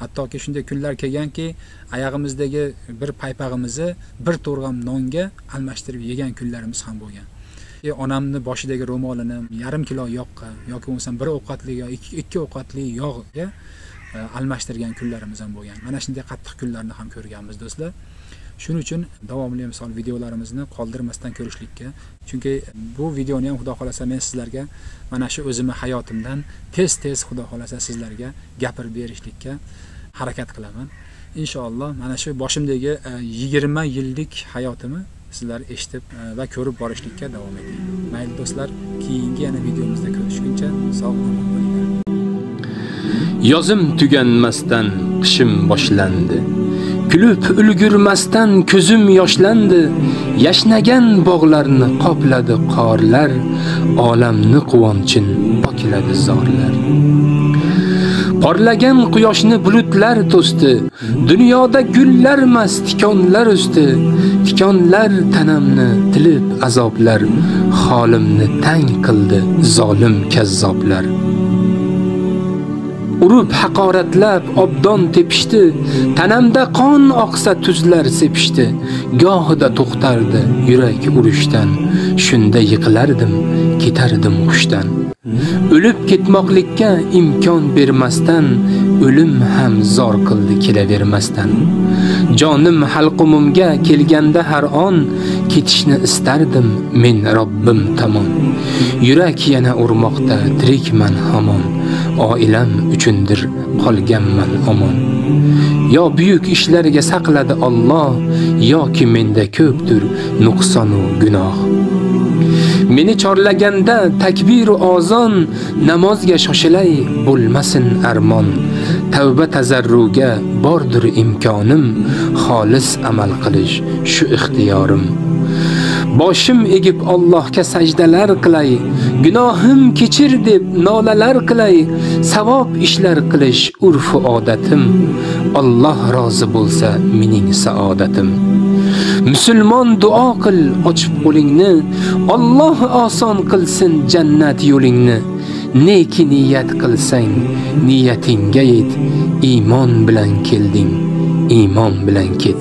hattoki shunday kunlar kelganki oyog'imizdagi bir paypag'imizni bir to'rg'am nonga almashtirib yegan kunlarimiz ham bo'lgan. Onamni boshidagi ro'molini yarim kilo yoqqa yoki bo'lmasam bir ovqatli yo ikki, ikki ovqatli yog'ga E, almashtirgan kunlarimiz ham bo'lgan. Mana shunday qattiq kunlarni ham ko'rganmiz do'stlar. Shuning uchun davomli misol videolarimizni qoldirmasdan ko'rishlikka chunki bu videoni ham xudo xolasa men sizlarga mana shu o'zimni hayotimdan tez tez xudo xolasa sizlarga gapirib berishlikka harakat qilaman. Inshaalloh mana shu boshimdagi e, yigirma yillik hayotimni sizlar eshitib e, va ko'rib borishlikka davom eting. Mayli do'stlar keyingi yana videomizda ko'rishguncha sog' omon bo'linglar Yozim tuganmasdan qishim boshlandi. Kulib ulgurmasdan ko'zim yoshlandi. Yashnagan bog'larni qopladi qorlar, olamni quvonchin pokladi zorlar. Porlagan quyoshni bulutlar to'sdi. Dunyoda gullar emas, tikonlar usti. Tikonlar tanamni tilib azoblar, xolimni tang qildi zolim kazzoblar. Urib haqoratlab obdon tepishdi, tanamda qon oqsa tuzlar sepishdi. Gohida to'xtardi yurak urushdan, shunda yiqilardim, ketardim hushdan. O'lib ketmoqlikka imkon bermasdan, o'lim ham zor qildi kelavermasdan. Jonim halqumimga kelganda har on ketishni istardim men Robbim tomon. Yurak yana urmoqda, tirikman hamon. Oilam uchundir qolganman omon. Yo buyuk ishlarga saqladi Alloh, yoki menda ko'pdir nuqson va gunoh. Meni chorlaganda takbir va ozon, namozga shoshilay, bo'lmasin armon. Tavba tazarruga bordir imkonim, xolis amal qilish shu ixtiyorim. Boshim egib Allohga sajdalar qilay, gunohim kechir deb nolalar qilay, savob ishlar qilish urfu odatim. Alloh rozi bo'lsa mening saodatim. Musulmon duo qil, ochib qo'lingni, Alloh oson qilsin jannat yo'lingni. Neki niyat qilsang, niyatingga yet, iymon bilan kelding, iymon bilan ket.